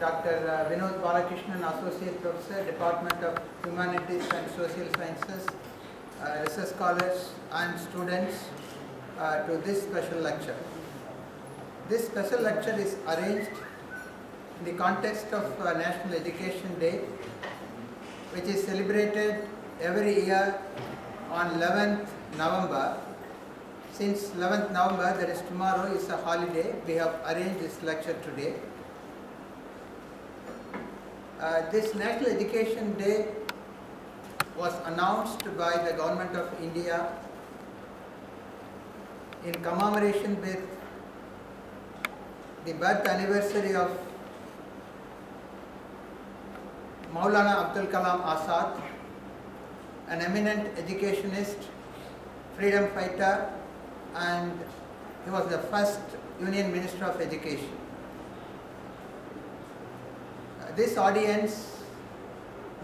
Dr. uh, Vinod Balakrishnan, Associate Professor, Department of Humanities and Social Sciences, uh, research scholars and students uh, to this special lecture. This special lecture is arranged in the context of uh, National Education Day, which is celebrated every year on 11th November. Since 11th November, that is tomorrow, is a holiday, we have arranged this lecture today. Uh, this National Education Day was announced by the Government of India in commemoration with the birth anniversary of Maulana Abdul Kalam Azad, an eminent educationist, freedom fighter, and he was the first Union Minister of Education. This audience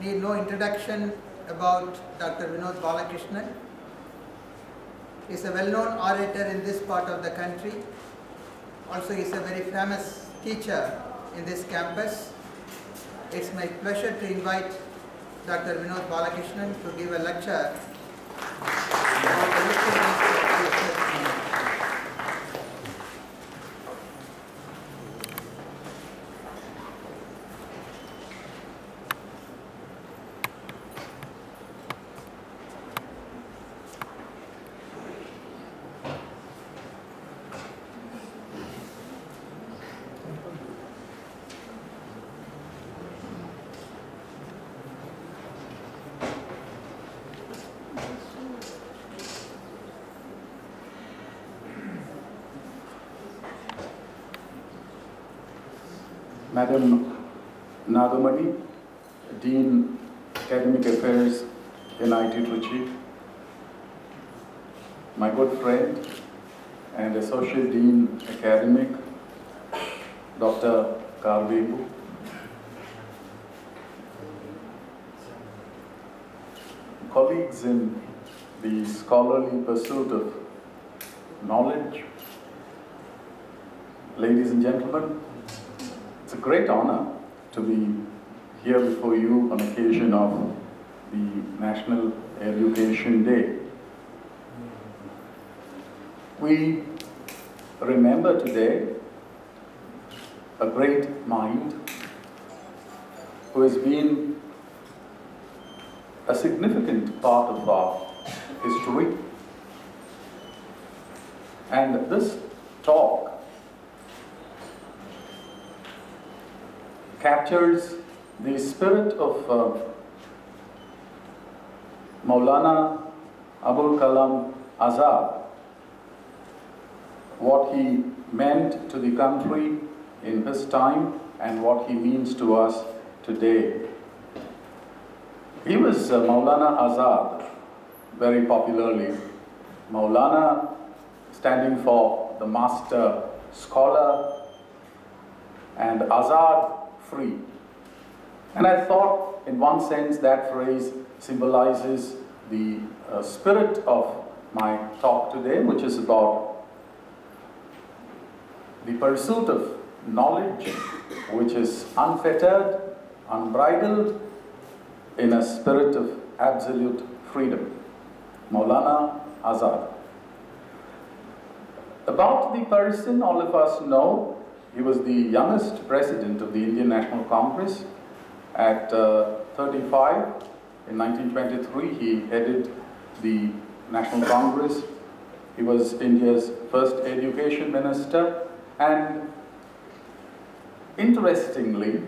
need no introduction about Dr. Vinod Balakrishnan. He is a well-known orator in this part of the country. Also, he is a very famous teacher in this campus. It's my pleasure to invite Dr. Vinod Balakrishnan to give a lecture on the usefulness of research in India. Madam Nagamani, Dean Academic Affairs, NIT Trichy, my good friend and Associate Dean Academic, Dr. Karvebu, colleagues in the scholarly pursuit of knowledge, ladies and gentlemen, great honor to be here before you on occasion of the National Education Day. We remember today a great mind who has been a significant part of our history. And this talk captures the spirit of uh, Maulana Abul Kalam Azad, what he meant to the country in his time and what he means to us today. He was uh, Maulana Azad, very popularly. Maulana standing for the master scholar and Azad free. And I thought, in one sense, that phrase symbolizes the uh, spirit of my talk today, which is about the pursuit of knowledge, which is unfettered, unbridled, in a spirit of absolute freedom. Maulana Azad. About the person, all of us know he was the youngest president of the Indian National Congress. At uh, 35, in 1923, he headed the National Congress. He was India's first education minister, and interestingly,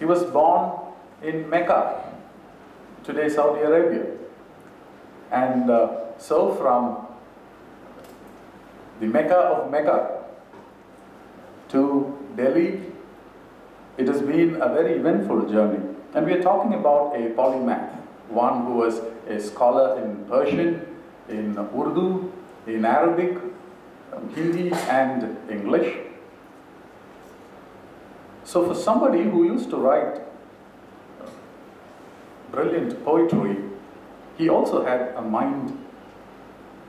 he was born in Mecca, today Saudi Arabia. And uh, so, from the Mecca of Mecca to Delhi, it has been a very eventful journey. And we are talking about a polymath, one who was a scholar in Persian, in Urdu, in Arabic, um, Hindi, and English. So, for somebody who used to write uh, brilliant poetry, he also had a mind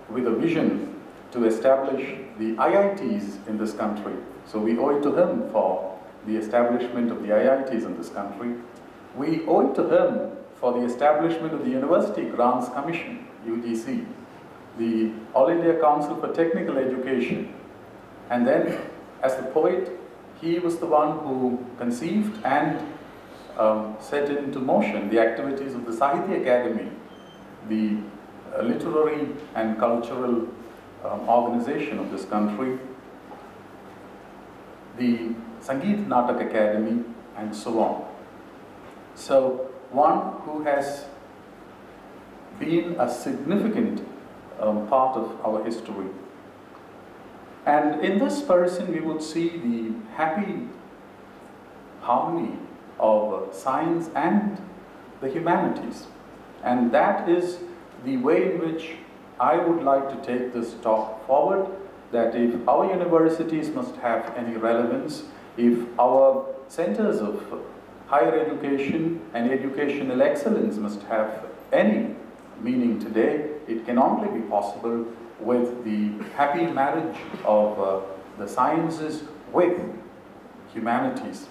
with a vision to establish the IITs in this country. So we owe it to him for the establishment of the IITs in this country. We owe it to him for the establishment of the University Grants Commission, UGC, the All India Council for Technical Education. And then, as the poet, he was the one who conceived and um, set into motion the activities of the Sahitya Academy, the uh, literary and cultural um, organization of this country, the Sangeet Natak Academy, and so on. So, one who has been a significant um, part of our history. And in this person, we would see the happy harmony of science and the humanities. And that is the way in which I would like to take this talk forward that if our universities must have any relevance, if our centers of higher education and educational excellence must have any meaning today, it can only be possible with the happy marriage of uh, the sciences with humanities.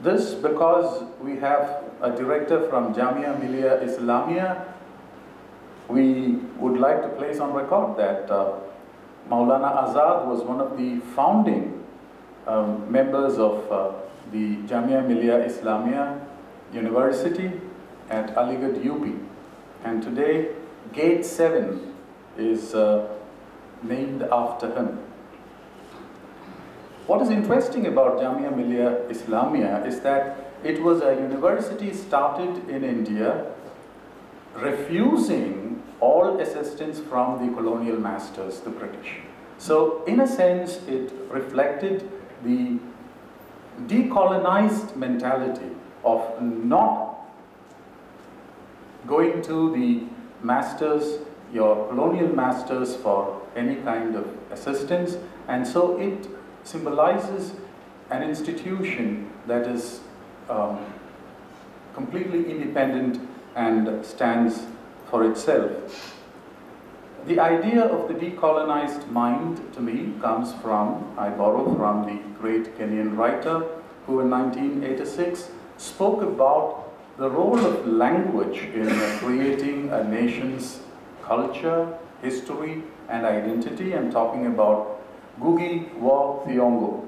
This because we have a director from Jamia Millia Islamia. Like to place on record that uh, Maulana Azad was one of the founding um, members of uh, the Jamia Millia Islamia University at Aligarh UP. And today, Gate 7 is uh, named after him. What is interesting about Jamia Millia Islamia is that it was a university started in India refusing all assistance from the colonial masters, the British. So, in a sense, it reflected the decolonized mentality of not going to the masters, your colonial masters, for any kind of assistance, and so it symbolizes an institution that is um, completely independent and stands for itself. The idea of the decolonized mind to me comes from, I borrow from the great Kenyan writer who in 1986 spoke about the role of language in creating a nation's culture, history, and identity. I'm talking about Ngugi wa Thiong'o.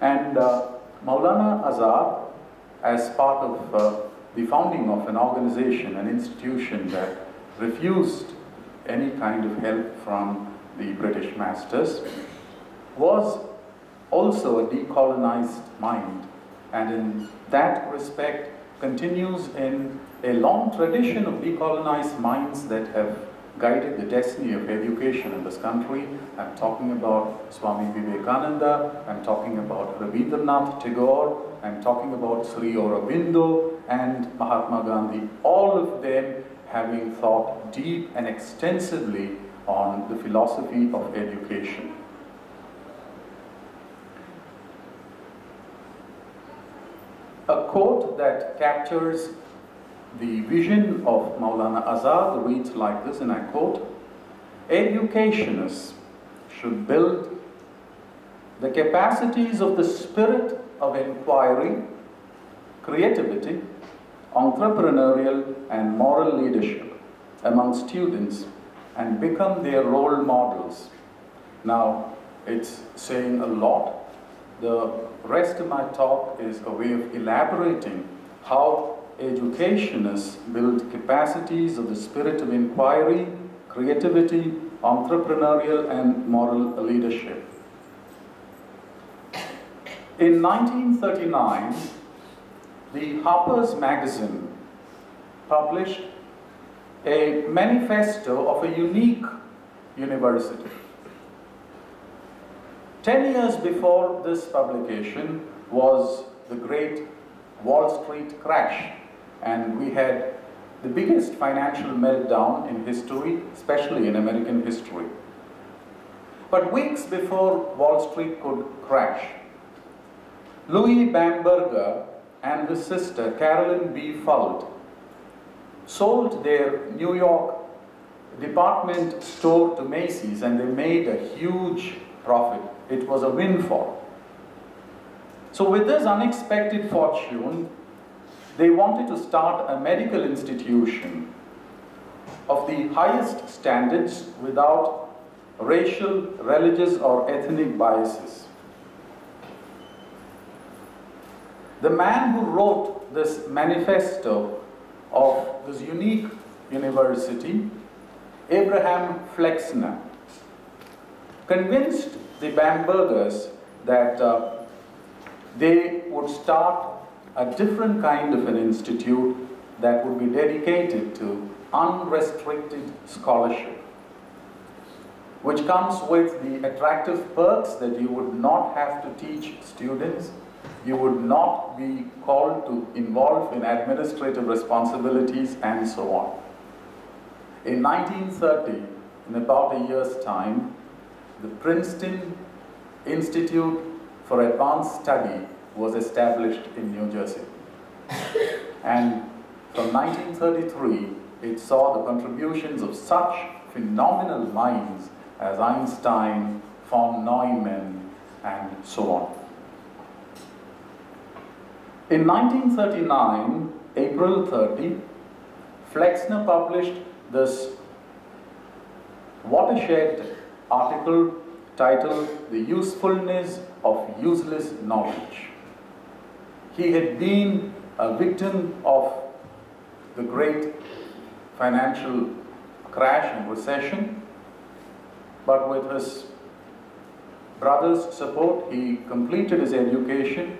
And uh, Maulana Azad, as part of uh, the founding of an organization, an institution that refused any kind of help from the British masters, was also a decolonized mind. And in that respect, continues in a long tradition of decolonized minds that have guided the destiny of education in this country. I'm talking about Swami Vivekananda, I'm talking about Rabindranath Tagore, I'm talking about Sri Aurobindo and Mahatma Gandhi, all of them having thought deep and extensively on the philosophy of education. A quote that captures the vision of Maulana Azad reads like this, and I quote Educationists should build the capacities of the spirit of inquiry, creativity, entrepreneurial, and moral leadership among students and become their role models. Now, it's saying a lot. The rest of my talk is a way of elaborating how educationists build capacities of the spirit of inquiry, creativity, entrepreneurial, and moral leadership. In 1939, the Harper's Magazine published a manifesto of a unique university. Ten years before this publication was the great Wall Street crash, and we had the biggest financial meltdown in history, especially in American history. But weeks before Wall Street could crash, Louis Bamberger and his sister Carolyn B. Fuld sold their New York department store to Macy's and they made a huge profit, it was a windfall. So, with this unexpected fortune, they wanted to start a medical institution of the highest standards without racial, religious, or ethnic biases. The man who wrote this manifesto of this unique university, Abraham Flexner, convinced the Bambergers that uh, they would start a different kind of an institute that would be dedicated to unrestricted scholarship, which comes with the attractive perks that you would not have to teach students, you would not be called to involve in administrative responsibilities, and so on. In 1930, in about a year's time, the Princeton Institute for Advanced Study was established in New Jersey. And from 1933, it saw the contributions of such phenomenal minds as Einstein, von Neumann, and so on. In 1939, April 30, Flexner published this watershed article titled The Usefulness of Useless Knowledge. He had been a victim of the great financial crash and recession, but with his brother's support, he completed his education.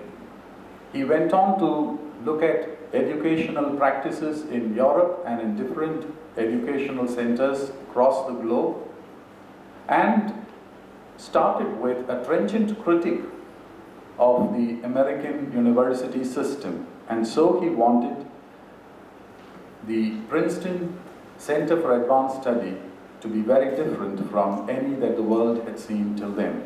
He went on to look at educational practices in Europe and in different educational centers across the globe and started with a trenchant critique of the American university system. And so he wanted the Princeton Center for Advanced Study to be very different from any that the world had seen till then.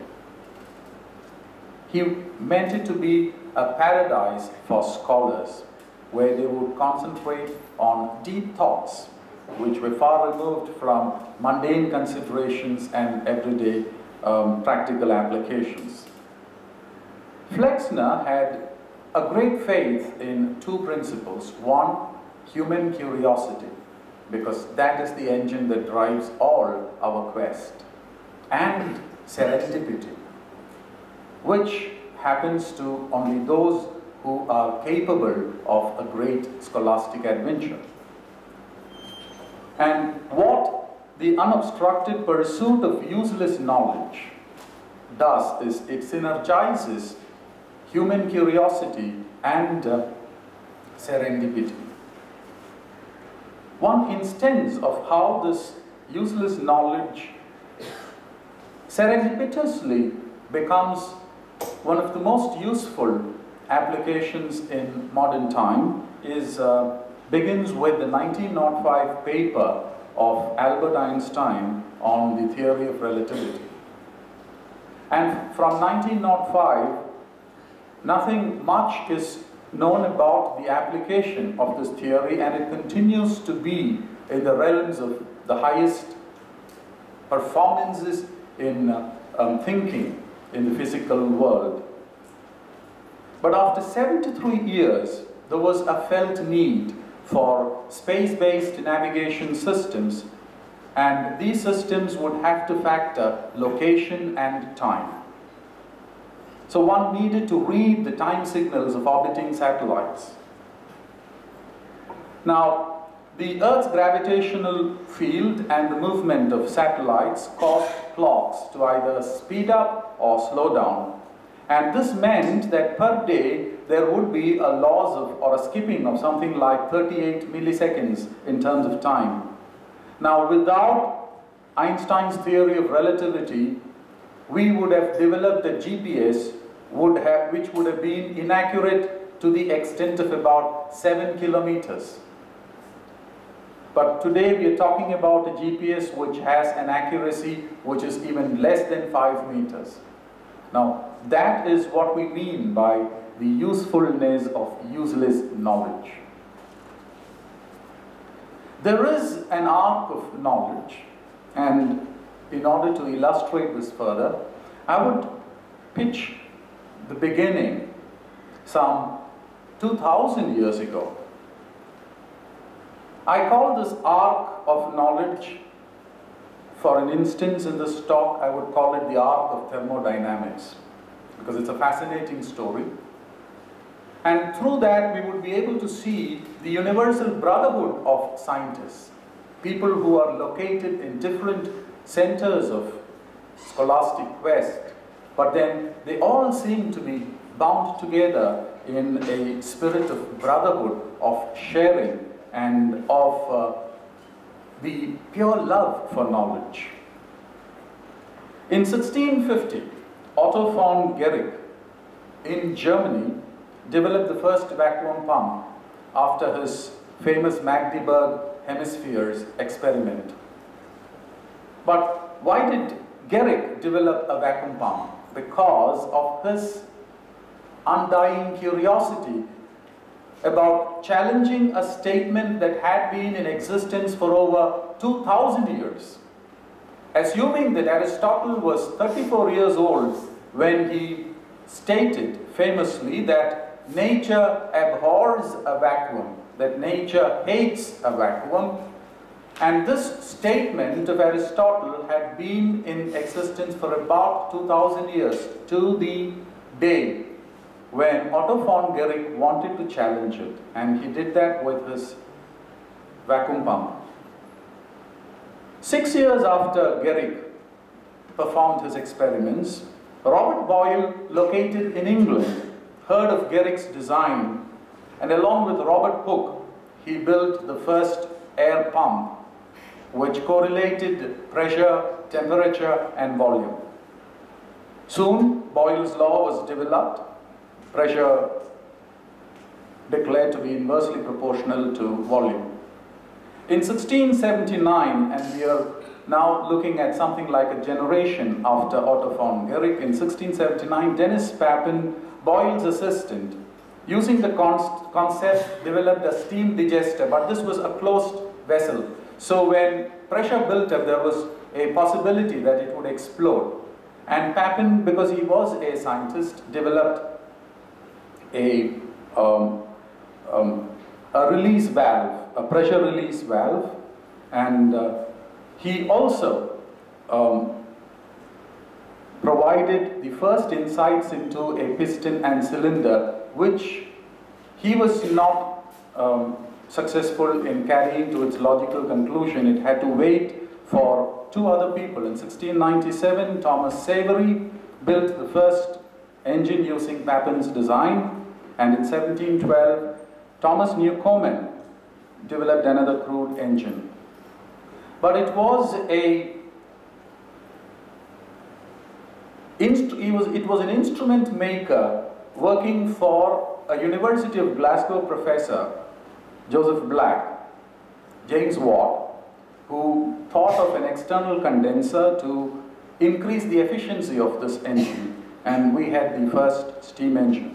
He meant it to be a paradise for scholars where they would concentrate on deep thoughts which were far removed from mundane considerations and everyday um, practical applications. Flexner had a great faith in two principles. One, human curiosity, because that is the engine that drives all our quest, and serendipity, which happens to only those who are capable of a great scholastic adventure. And what the unobstructed pursuit of useless knowledge does is it synergizes human curiosity and uh, serendipity. One instance of how this useless knowledge serendipitously becomes one of the most useful applications in modern time is uh, begins with the 1905 paper of Albert Einstein on the theory of relativity. And from 1905, nothing much is known about the application of this theory, and it continues to be in the realms of the highest performances in uh, um, thinking in the physical world. But after 73 years, there was a felt need for space-based navigation systems and these systems would have to factor location and time. So one needed to read the time signals of orbiting satellites. Now, the Earth's gravitational field and the movement of satellites caused clocks to either speed up or slow down. And this meant that per day there would be a loss of or a skipping of something like 38 milliseconds in terms of time. Now, without Einstein's theory of relativity, we would have developed a GPS would have, which would have been inaccurate to the extent of about 7 kilometers. But today we are talking about a GPS which has an accuracy which is even less than 5 meters. Now, that is what we mean by the usefulness of useless knowledge. There is an arc of knowledge, and in order to illustrate this further, I would pitch the beginning some 2000 years ago. I call this arc of knowledge, for an instance in this talk, I would call it the arc of thermodynamics because it's a fascinating story. And through that, we would be able to see the universal brotherhood of scientists, people who are located in different centers of scholastic quest, but then they all seem to be bound together in a spirit of brotherhood, of sharing, and of uh, the pure love for knowledge. In 1650, Otto von Guericke in Germany developed the first vacuum pump after his famous Magdeburg hemispheres experiment. But why did Guericke develop a vacuum pump? Because of his undying curiosity about challenging a statement that had been in existence for over 2000 years. Assuming that Aristotle was 34 years old when he stated famously that nature abhors a vacuum, that nature hates a vacuum, and this statement of Aristotle had been in existence for about 2000 years to the day when Otto von Guericke wanted to challenge it, and he did that with his vacuum pump. Six years after Guericke performed his experiments, Robert Boyle, located in England, heard of Guericke's design, and along with Robert Hooke, he built the first air pump, which correlated pressure, temperature, and volume. Soon, Boyle's law was developed, pressure declared to be inversely proportional to volume. In 1679, and we are now looking at something like a generation after Otto von Guericke, in 1679, Denis Papin, Boyle's assistant, using the concept, developed a steam digester, but this was a closed vessel. So when pressure built up, there was a possibility that it would explode. And Papin, because he was a scientist, developed a, um, um, a release valve, a pressure release valve, and uh, he also um, provided the first insights into a piston and cylinder, which he was not um, successful in carrying to its logical conclusion. It had to wait for two other people. In 1697, Thomas Savery built the first engine using Papin's design, and in 1712, Thomas Newcomen developed another crude engine. But it was a was, it was an instrument maker working for a University of Glasgow professor, Joseph Black, James Watt, who thought of an external condenser to increase the efficiency of this engine, and we had the first steam engine.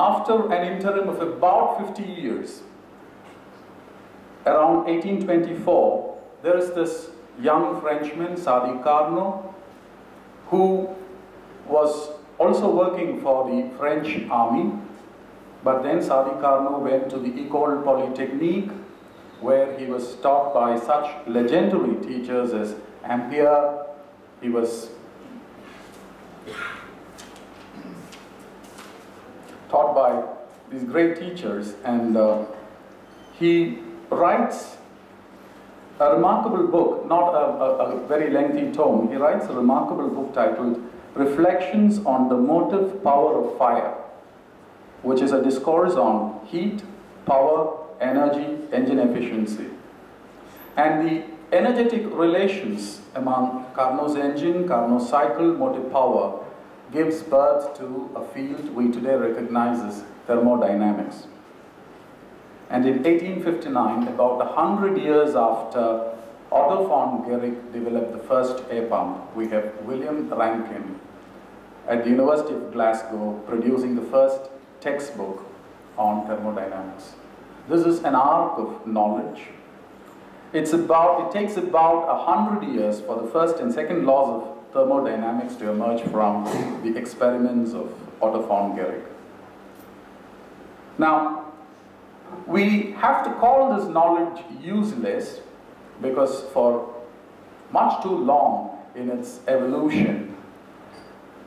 After an interim of about 50 years, around 1824, there is this young Frenchman, Sadi Carnot, who was also working for the French army. But then Sadi Carnot went to the École Polytechnique, where he was taught by such legendary teachers as Ampere. He was taught by these great teachers, and uh, he writes a remarkable book, not a, a, a, very lengthy tome. He writes a remarkable book titled Reflections on the Motive Power of Fire, which is a discourse on heat, power, energy, engine efficiency. And the energetic relations among Carnot's engine, Carnot's cycle, motive power gives birth to a field we today recognize as thermodynamics. And in 1859, about 100 years after Otto von Guericke developed the first air pump, we have William Rankine at the University of Glasgow producing the first textbook on thermodynamics. This is an arc of knowledge. It's about, it takes about a hundred years for the first and second laws of thermodynamics to emerge from the experiments of Otto von Guericke. Now, we have to call this knowledge useless because for much too long in its evolution,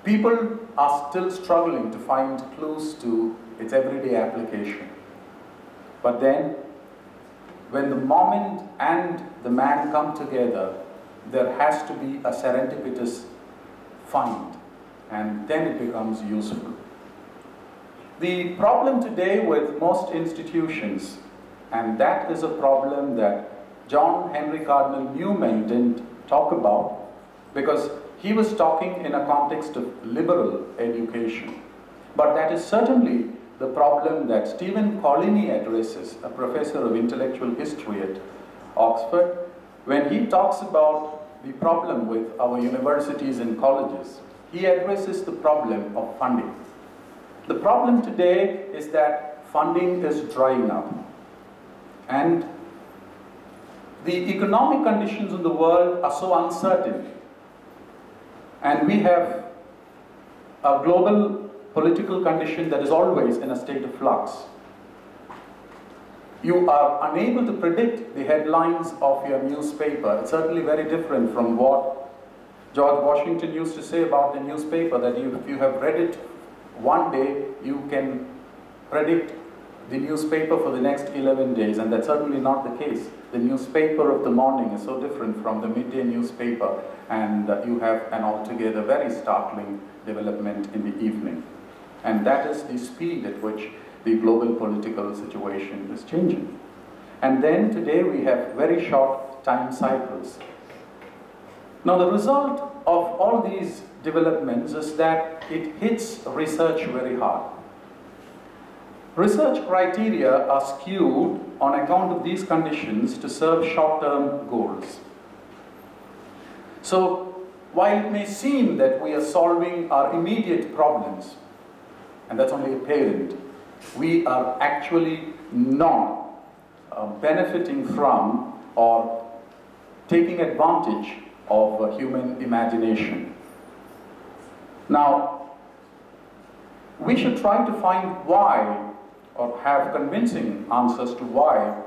people are still struggling to find clues to its everyday application. But then, when the moment and the man come together, there has to be a serendipitous find, and then it becomes useful. The problem today with most institutions, and that is a problem that John Henry Cardinal Newman didn't talk about, because he was talking in a context of liberal education. But that is certainly the problem that Stephen Collini addresses, a professor of intellectual history at Oxford, when he talks about the problem with our universities and colleges. He addresses the problem of funding. The problem today is that funding is drying up. And the economic conditions in the world are so uncertain. And we have a global political condition that is always in a state of flux. You are unable to predict the headlines of your newspaper. It's certainly very different from what George Washington used to say about the newspaper that you, if you have read it one day, you can predict the newspaper for the next 11 days, and that's certainly not the case. The newspaper of the morning is so different from the midday newspaper, and uh, you have an altogether very startling development in the evening. And that is the speed at which the global political situation is changing. And then today we have very short time cycles. Now, the result of all these developments is that it hits research very hard. Research criteria are skewed on account of these conditions to serve short term goals. So, while it may seem that we are solving our immediate problems, and that's only apparent, we are actually not uh, benefiting from or taking advantage of uh, human imagination. Now, we should try to find why or have convincing answers to why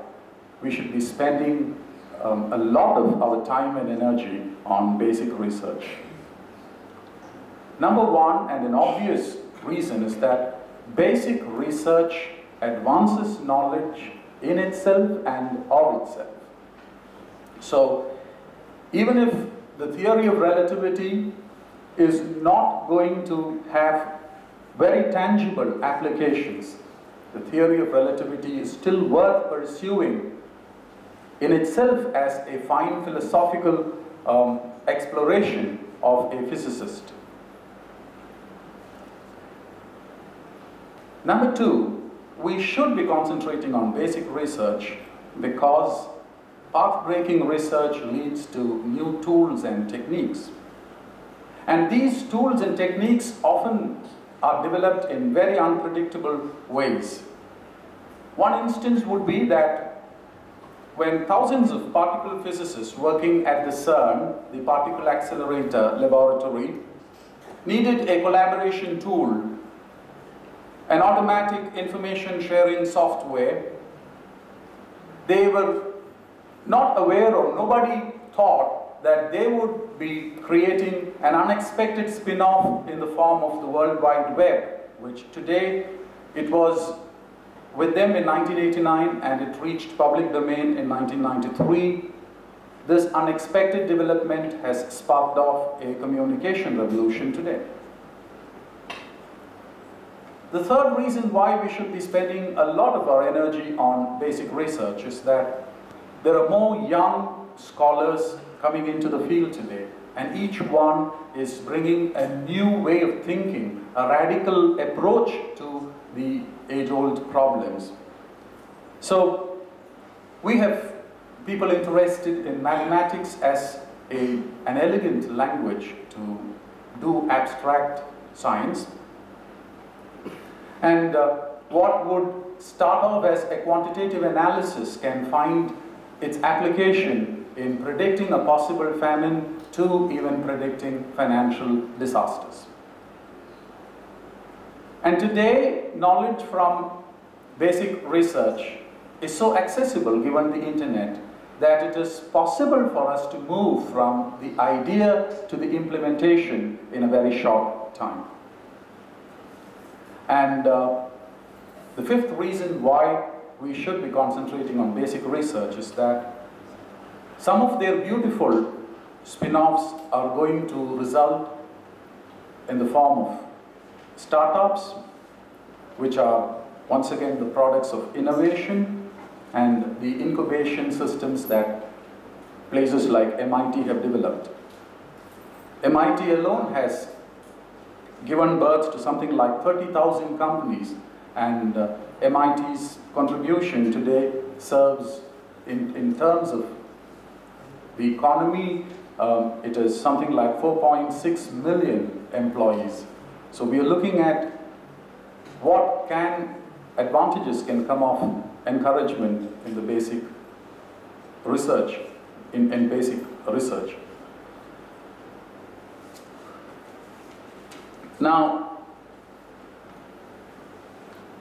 we should be spending um, a lot of our time and energy on basic research. Number one, and an obvious reason, is that basic research advances knowledge in itself and of itself. So, even if the theory of relativity is not going to have very tangible applications, the theory of relativity is still worth pursuing in itself as a fine philosophical um, exploration of a physicist. Number two, we should be concentrating on basic research because path-breaking research leads to new tools and techniques. And these tools and techniques often are developed in very unpredictable ways. One instance would be that when thousands of particle physicists working at the CERN, the Particle Accelerator Laboratory, needed a collaboration tool, an automatic information sharing software, they were not aware or nobody thought that they would be creating an unexpected spin-off in the form of the World Wide Web, which today it was with them in 1989 and it reached public domain in 1993. This unexpected development has sparked off a communication revolution today. The third reason why we should be spending a lot of our energy on basic research is that there are more young scholars coming into the field today, and each one is bringing a new way of thinking, a radical approach to the age-old problems. So we have people interested in mathematics as a, an elegant language to do abstract science. And uh, what would start off as a quantitative analysis can find its application in predicting a possible famine to even predicting financial disasters. And today, knowledge from basic research is so accessible given the internet that it is possible for us to move from the idea to the implementation in a very short time. And uh, the fifth reason why we should be concentrating on basic research is that some of their beautiful spin-offs are going to result in the form of startups, which are once again the products of innovation and the incubation systems that places like MIT have developed. MIT alone has given birth to something like 30,000 companies and uh, MIT's contribution today serves in, in terms of the economy, um, it is something like 4.6 million employees. So we are looking at what can advantages can come of encouragement in the basic research, in, in basic research. Now,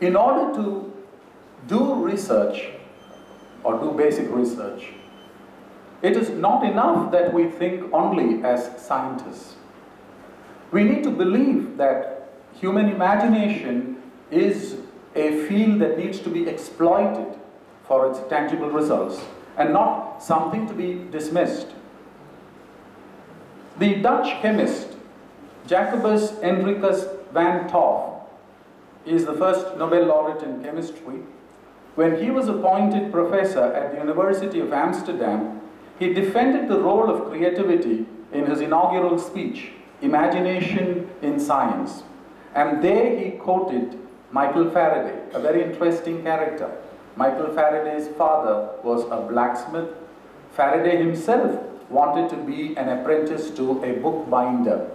in order to do research or do basic research, it is not enough that we think only as scientists. We need to believe that human imagination is a field that needs to be exploited for its tangible results and not something to be dismissed. The Dutch chemist Jacobus Hendrikus van 't Hoff is the first Nobel laureate in chemistry. When he was appointed professor at the University of Amsterdam, he defended the role of creativity in his inaugural speech, Imagination in Science. And there he quoted Michael Faraday, a very interesting character. Michael Faraday's father was a blacksmith. Faraday himself wanted to be an apprentice to a bookbinder.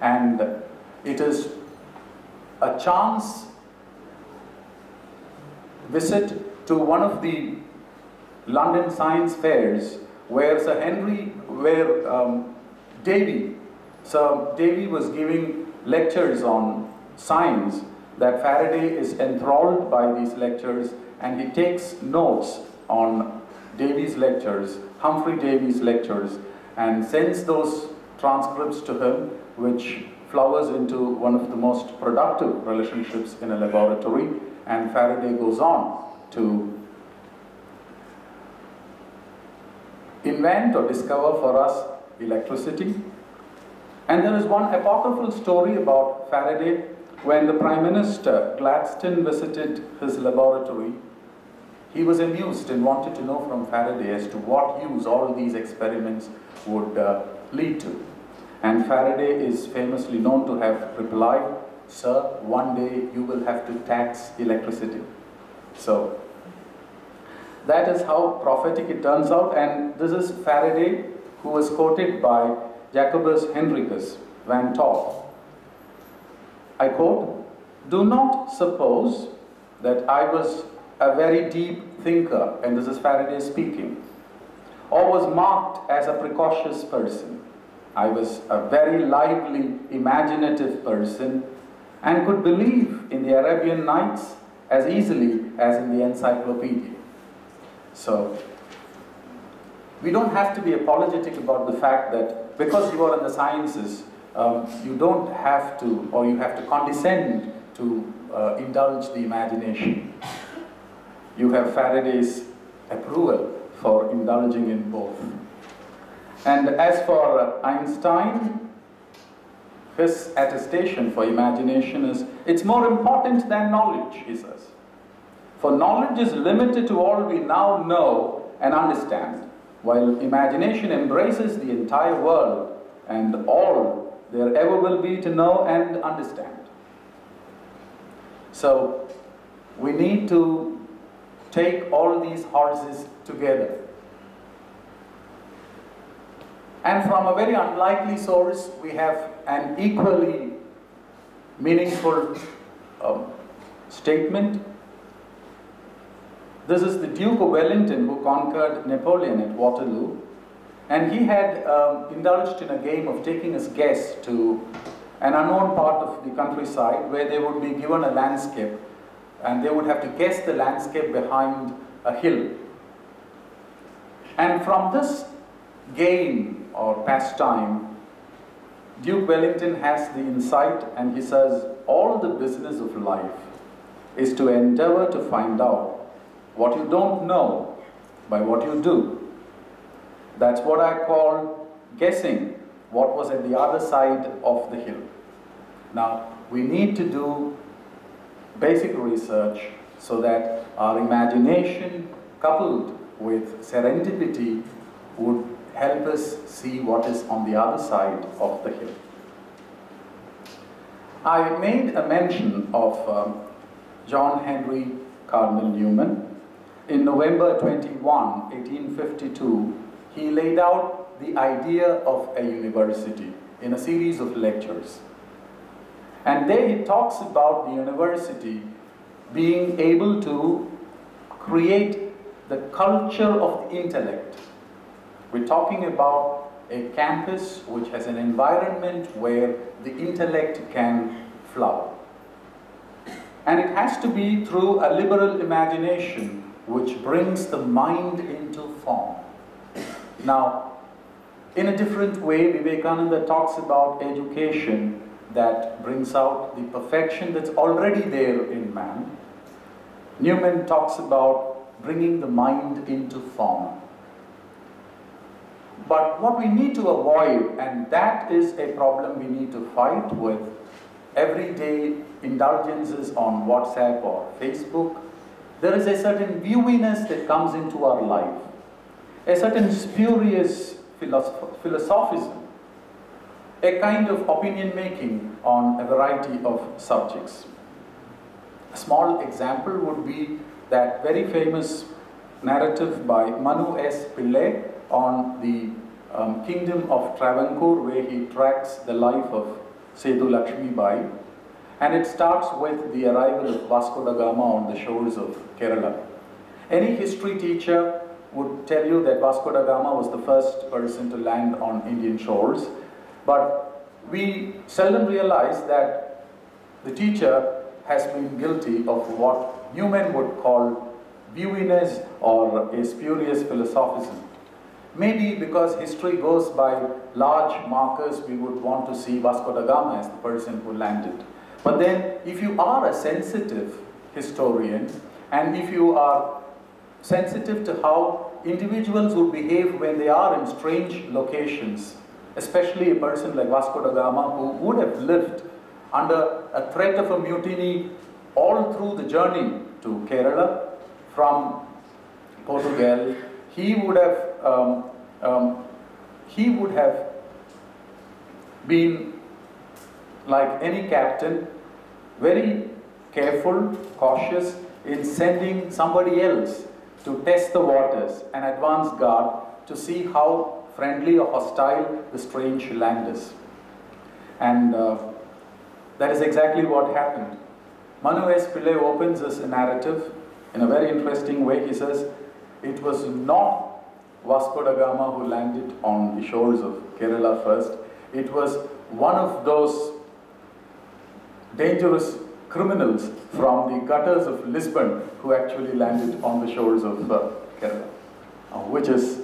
And it is a chance visit to one of the London science fairs where Sir Henry, where um, Davy, Sir Davy was giving lectures on science that Faraday is enthralled by these lectures and he takes notes on Davy's lectures, Humphrey Davy's lectures, and sends those transcripts to him, which flowers into one of the most productive relationships in a laboratory. And Faraday goes on to invent or discover for us electricity. And there is one apocryphal story about Faraday when the Prime Minister Gladstone visited his laboratory. He was amused and wanted to know from Faraday as to what use all these experiments would uh, lead to. And Faraday is famously known to have replied, Sir, one day you will have to tax electricity. So, that is how prophetic it turns out, and this is Faraday who was quoted by Jacobus Hendrikus van 't Hoff. I quote, Do not suppose that I was a very deep thinker, and this is Faraday speaking, or was marked as a precocious person. I was a very lively, imaginative person and could believe in the Arabian Nights as easily as in the encyclopedia. So, we don't have to be apologetic about the fact that because you are in the sciences, um, you don't have to, or you have to condescend to uh, indulge the imagination. You have Faraday's approval for indulging in both. And as for Einstein, his attestation for imagination is it's more important than knowledge, he says. For knowledge is limited to all we now know and understand, while imagination embraces the entire world and all there ever will be to know and understand. So, we need to take all these horses together. And from a very unlikely source, we have an equally meaningful um, statement This is the Duke of Wellington who conquered Napoleon at Waterloo. And he had um, indulged in a game of taking his guests to an unknown part of the countryside where they would be given a landscape and they would have to guess the landscape behind a hill. And from this game or pastime, Duke Wellington has the insight and he says, All the business of life is to endeavor to find out what you don't know by what you do. That's what I call guessing what was at the other side of the hill. Now, we need to do basic research so that our imagination coupled with serendipity would help us see what is on the other side of the hill. I made a mention of um, John Henry Cardinal Newman. In November 21, 1852, he laid out the idea of a university in a series of lectures. And there he talks about the university being able to create the culture of the intellect. We're talking about a campus which has an environment where the intellect can flower. And it has to be through a liberal imagination which brings the mind into form. Now, in a different way, Vivekananda talks about education that brings out the perfection that's already there in man. Newman talks about bringing the mind into form. But what we need to avoid, and that is a problem we need to fight with everyday indulgences on WhatsApp or Facebook, there is a certain viewiness that comes into our life, a certain spurious philosoph- philosophism, a kind of opinion making on a variety of subjects. A small example would be that very famous narrative by Manu S. Pillai on the um, kingdom of Travancore, where he tracks the life of Sethu Lakshmi Bai. And it starts with the arrival of Vasco da Gama on the shores of Kerala. Any history teacher would tell you that Vasco da Gama was the first person to land on Indian shores, but we seldom realize that the teacher has been guilty of what Newman would call viewiness or a spurious philosophism. Maybe because history goes by large markers, we would want to see Vasco da Gama as the person who landed. But then, if you are a sensitive historian, and if you are sensitive to how individuals would behave when they are in strange locations, especially a person like Vasco da Gama who would have lived under a threat of a mutiny all through the journey to Kerala from Portugal, he would have um, um, he would have been like any captain, very careful, cautious in sending somebody else to test the waters, an advance guard, to see how friendly or hostile the strange land is. And uh, that is exactly what happened. Manu S. Pillai opens this narrative in a very interesting way. He says, It was not Vasco da Gama who landed on the shores of Kerala first, it was one of those dangerous criminals from the gutters of Lisbon who actually landed on the shores of uh, Kerala, uh, which is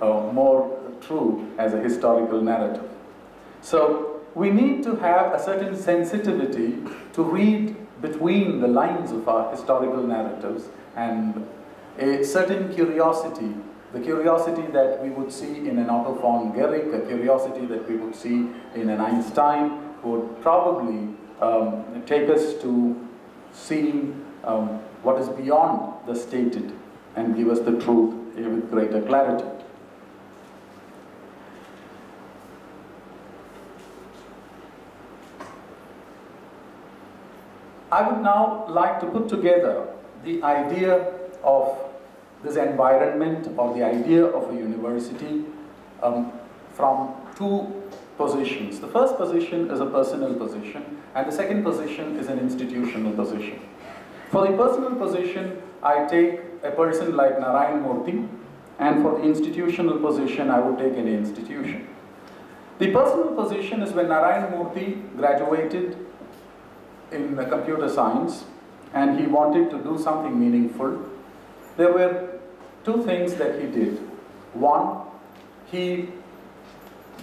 uh, more true as a historical narrative. So we need to have a certain sensitivity to read between the lines of our historical narratives and a certain curiosity, the curiosity that we would see in an Otto von Guericke, a curiosity that we would see in an Einstein, would probably um, take us to seeing um, what is beyond the stated and give us the truth with greater clarity. I would now like to put together the idea of this environment or the idea of a university um, from two positions. The first position is a personal position, and the second position is an institutional position. For the personal position, I take a person like Narayan Murthy, and for the institutional position, I would take any institution. The personal position is when Narayan Murthy graduated in computer science and he wanted to do something meaningful. There were two things that he did. One, he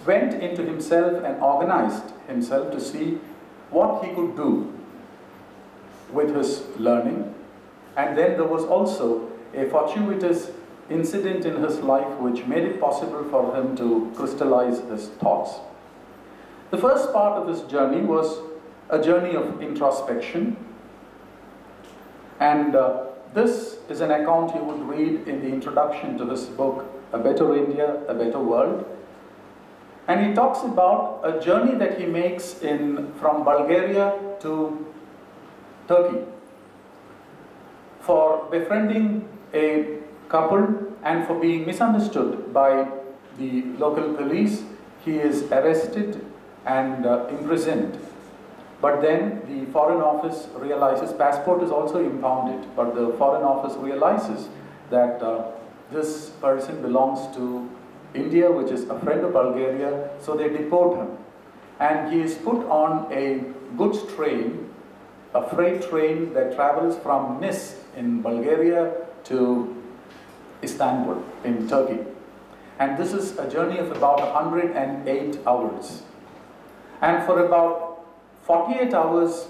went into himself and organized himself to see what he could do with his learning. And then there was also a fortuitous incident in his life which made it possible for him to crystallize his thoughts. The first part of his journey was a journey of introspection. And uh, this is an account you would read in the introduction to this book, A Better India, A Better World. And he talks about a journey that he makes in, from Bulgaria to Turkey for befriending a couple and for being misunderstood by the local police. He is arrested and uh, imprisoned. But then the foreign office realizes, passport is also impounded, but the foreign office realizes that uh, this person belongs to India, which is a friend of Bulgaria, so they deport him. And he is put on a goods train, a freight train that travels from Nis in Bulgaria to Istanbul in Turkey. And this is a journey of about 108 hours. And for about 48 hours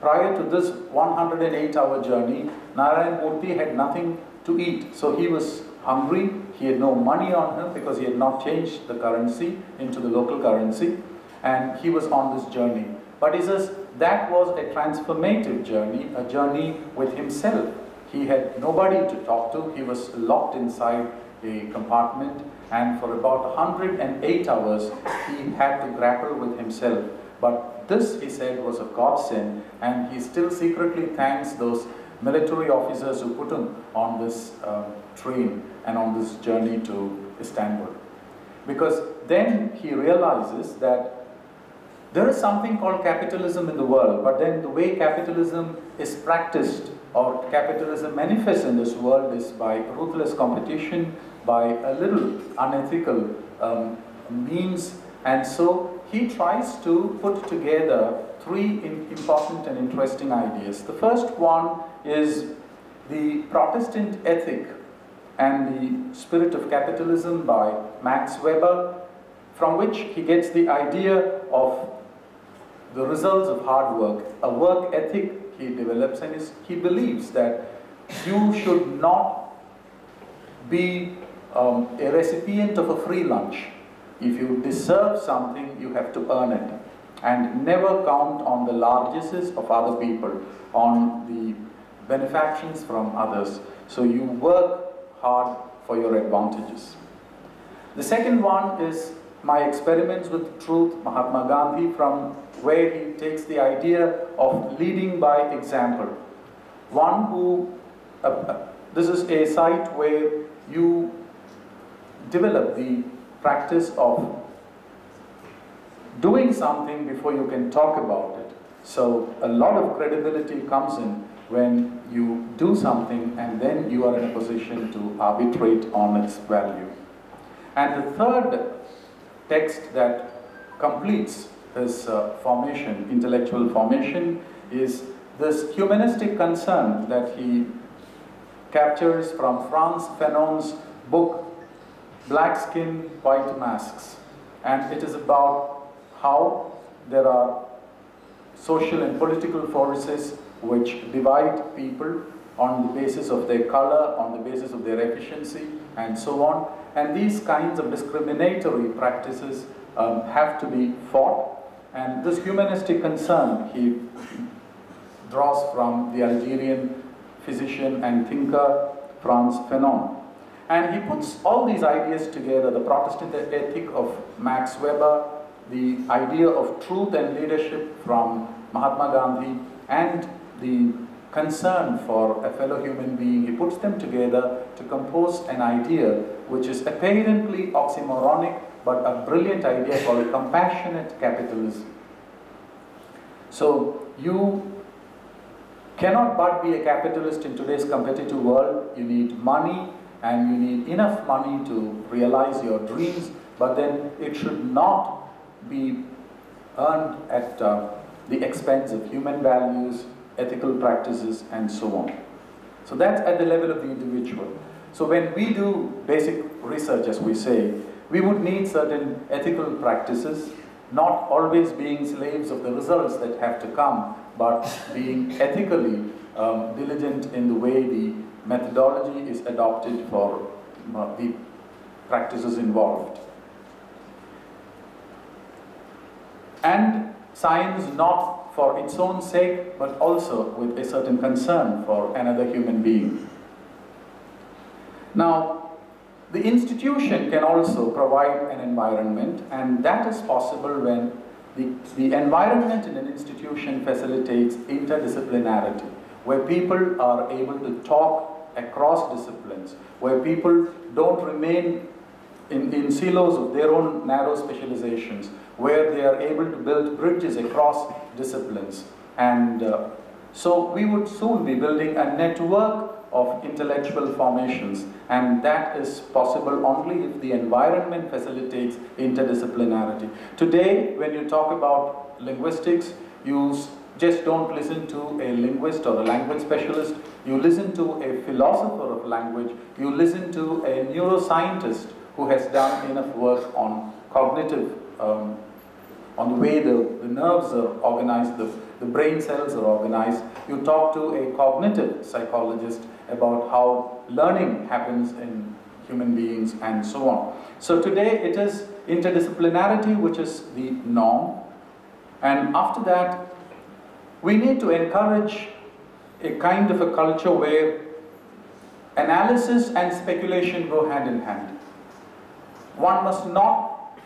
prior to this 108 hour journey, Narayan Murthy had nothing to eat. So he was hungry, he had no money on him because he had not changed the currency into the local currency, and he was on this journey. But he says that was a transformative journey, a journey with himself. He had nobody to talk to, he was locked inside a compartment, and for about 108 hours he had to grapple with himself. But this, he said, was a godsend, and he still secretly thanks those military officers who put him on this um, train and on this journey to Istanbul. Because then he realizes that there is something called capitalism in the world, but then the way capitalism is practiced or capitalism manifests in this world is by ruthless competition, by a little unethical um, means, and so he tries to put together three important and interesting ideas. The first one is the Protestant ethic and the spirit of capitalism by Max Weber, from which he gets the idea of the results of hard work, a work ethic he develops, and he believes that you should not be um, a recipient of a free lunch. If you deserve something, you have to earn it. And never count on the largesses of other people, on the benefactions from others. So you work hard for your advantages. The second one is my experiments with truth, Mahatma Gandhi, from where he takes the idea of leading by example. One who, uh, uh, this is a site where you develop the practice of doing something before you can talk about it. So a lot of credibility comes in when you do something and then you are in a position to arbitrate on its value. And the third text that completes his uh, formation, intellectual formation, is this humanistic concern that he captures from Frantz Fanon's book Black Skin, White Masks. And it is about how there are social and political forces which divide people on the basis of their color, on the basis of their efficiency, and so on. And these kinds of discriminatory practices um, have to be fought. And this humanistic concern he draws from the Algerian physician and thinker Frantz Fanon. And he puts all these ideas together the Protestant ethic of Max Weber, the idea of truth and leadership from Mahatma Gandhi, and the concern for a fellow human being. He puts them together to compose an idea which is apparently oxymoronic but a brilliant idea called compassionate capitalism. So you cannot but be a capitalist in today's competitive world. You need money and you need enough money to realize your dreams, but then it should not be earned at uh, the expense of human values, ethical practices, and so on. So that's at the level of the individual. So when we do basic research, as we say, we would need certain ethical practices, not always being slaves of the results that have to come, but being ethically um, diligent in the way the methodology is adopted for the practices involved. And science not for its own sake, but also with a certain concern for another human being. Now, the institution can also provide an environment, and that is possible when the, the environment in an institution facilitates interdisciplinarity, where people are able to talk across disciplines, where people don't remain in, in silos of their own narrow specializations, where they are able to build bridges across disciplines. And uh, so we would soon be building a network of intellectual formations and that is possible only if the environment facilitates interdisciplinarity. Today when you talk about linguistics, you just don't listen to a linguist or a language specialist, you listen to a philosopher of language, you listen to a neuroscientist who has done enough work on cognitive um, on the way the, the nerves are organized, the, the brain cells are organized. You talk to a cognitive psychologist about how learning happens in human beings and so on. So today it is interdisciplinarity which is the norm. And after that, we need to encourage a kind of a culture where analysis and speculation go hand in hand. One must not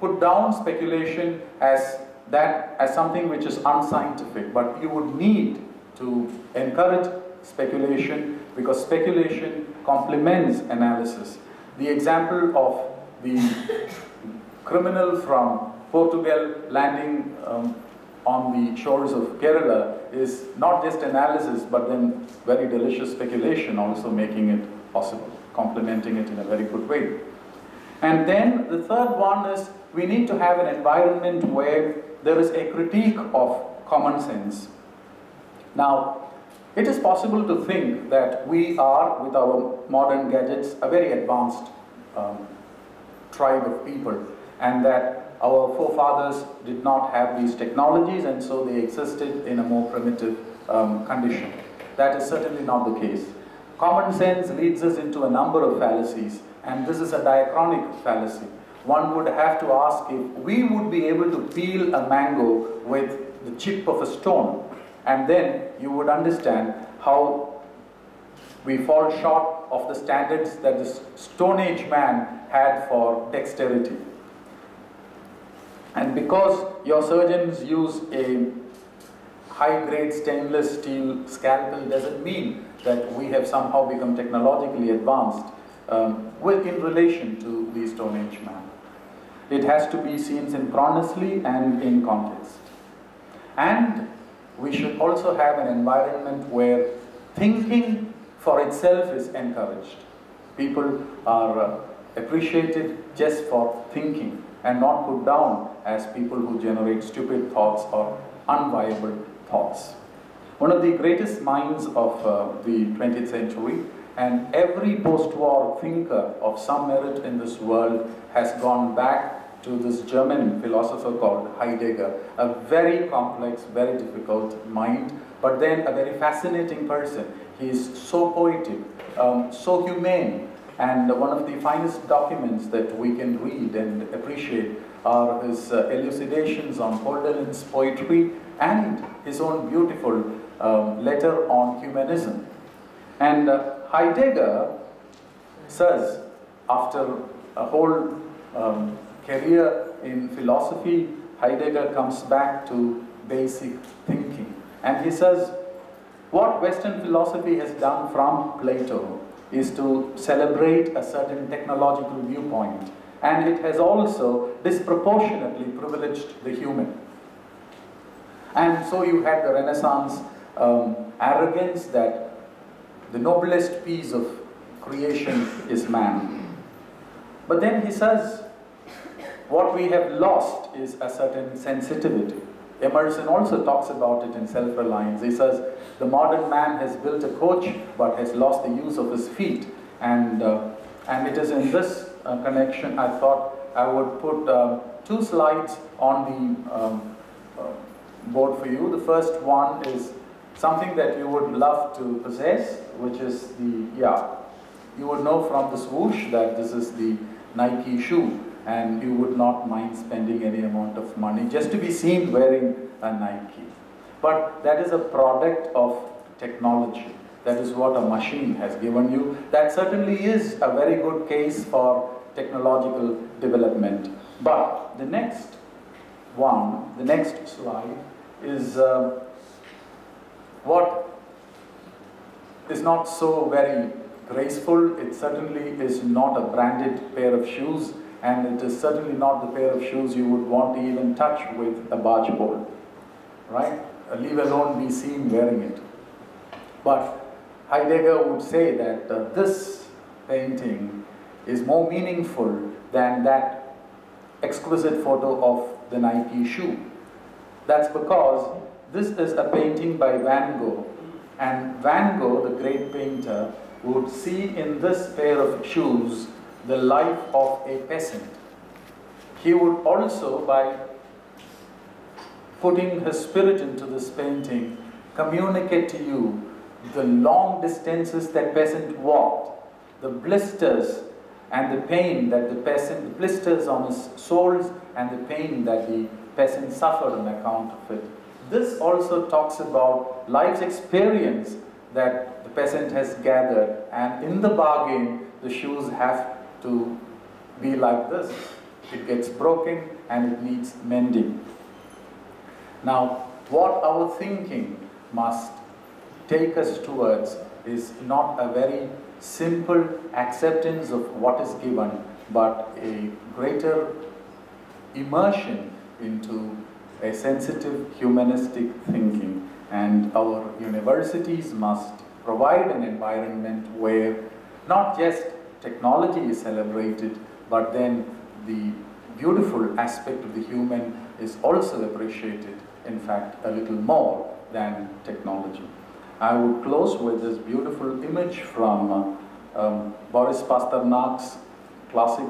put down speculation as that as something which is unscientific, but you would need to encourage speculation because speculation complements analysis. The example of the criminal from Portugal landing um, on the shores of Kerala is not just analysis but then very delicious speculation also making it possible, complementing it in a very good way. And then the third one is we need to have an environment where there is a critique of common sense. Now, it is possible to think that we are, with our modern gadgets, a very advanced um, tribe of people, and that our forefathers did not have these technologies, and so they existed in a more primitive um, condition. That is certainly not the case. Common sense leads us into a number of fallacies, and this is a diachronic fallacy one would have to ask if we would be able to peel a mango with the chip of a stone and then you would understand how we fall short of the standards that the Stone Age man had for dexterity. And because your surgeons use a high grade stainless steel scalpel doesn't mean that we have somehow become technologically advanced um, with, in relation to the Stone Age man. It has to be seen synchronously and in context. And we should also have an environment where thinking for itself is encouraged. People are uh, appreciated just for thinking and not put down as people who generate stupid thoughts or unviable thoughts. One of the greatest minds of uh, the 20th century and every post-war thinker of some merit in this world has gone back to this German philosopher called Heidegger, a very complex, very difficult mind, but then a very fascinating person. He is so poetic, um, so humane, and one of the finest documents that we can read and appreciate are his uh, elucidations on Hölderlin's poetry and his own beautiful um, letter on humanism. And uh, Heidegger says, after a whole um, career in philosophy, Heidegger comes back to basic thinking. And he says, what Western philosophy has done from Plato is to celebrate a certain technological viewpoint. And it has also disproportionately privileged the human. And so you had the Renaissance um, arrogance that the noblest piece of creation is man. But then he says, what we have lost is a certain sensitivity. Emerson also talks about it in Self Reliance. He says, the modern man has built a coach but has lost the use of his feet. And, uh, and it is in this uh, connection I thought I would put uh, two slides on the um, uh, board for you. The first one is something that you would love to possess, which is the, yeah, you would know from the swoosh that this is the Nike shoe and you would not mind spending any amount of money just to be seen wearing a Nike. But that is a product of technology. That is what a machine has given you. That certainly is a very good case for technological development. But the next one, the next slide, is uh, what is not so very graceful. It certainly is not a branded pair of shoes, and it is certainly not the pair of shoes you would want to even touch with a barge pole, right? Uh, leave alone be seen wearing it. But Heidegger would say that uh, this painting is more meaningful than that exquisite photo of the Nike shoe. That's because this is a painting by Van Gogh, and Van Gogh, the great painter, would see in this pair of shoes the life of a peasant. He would also, by putting his spirit into this painting, communicate to you the long distances that peasant walked, the blisters and the pain that the peasant, the blisters on his soles and the pain that the peasant suffered on account of it. This also talks about life's experience that the peasant has gathered, and in the bargain, the shoes have to be like this. It gets broken and it needs mending. Now, what our thinking must take us towards is not a very simple acceptance of what is given, but a greater immersion into a sensitive humanistic thinking. And our universities must provide an environment where not just technology is celebrated, but then the beautiful aspect of the human is also appreciated, in fact, a little more than technology. I would close with this beautiful image from uh, um, Boris Pasternak's classic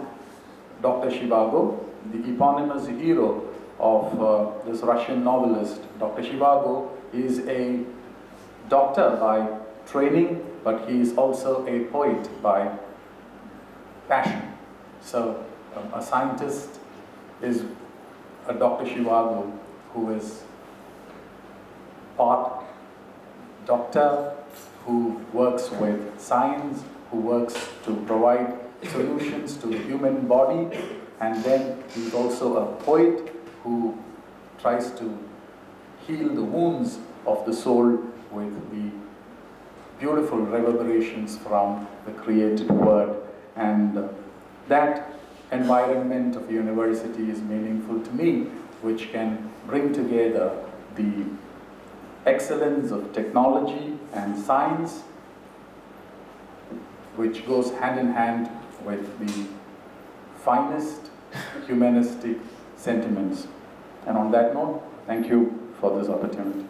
Dr. Zhivago, the eponymous hero of uh, this Russian novelist. Dr. Zhivago is a doctor by training, but he is also a poet by passion. So um, a scientist is a Dr. Zhivago who is part doctor, who works with science, who works to provide solutions to the human body, and then he's also a poet who tries to heal the wounds of the soul with the beautiful reverberations from the created word. And that environment of university is meaningful to me, which can bring together the excellence of technology and science, which goes hand in hand with the finest humanistic sentiments. And on that note, thank you for this opportunity.